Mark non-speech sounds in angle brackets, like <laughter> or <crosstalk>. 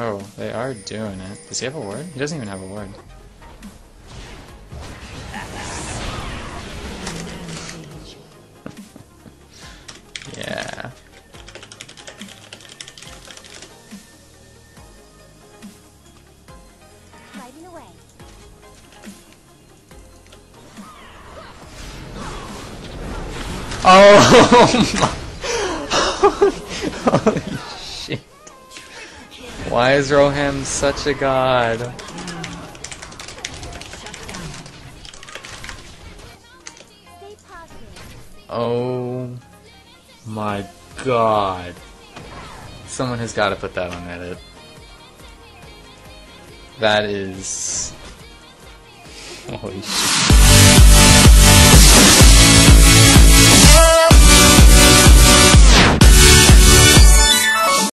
Oh, they are doing it. Does he have a word? He doesn't even have a word. yeah. Oh <laughs> my. <laughs> Why is Roham such a god? Oh my god. Someone has got to put that on edit. That is. Holy shit.